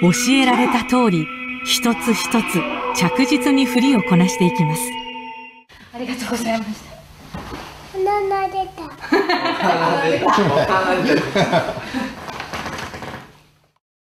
教えられた通り一つ一つ着実に振りをこなしていきますありがとうございました鼻出た。鼻出。出た。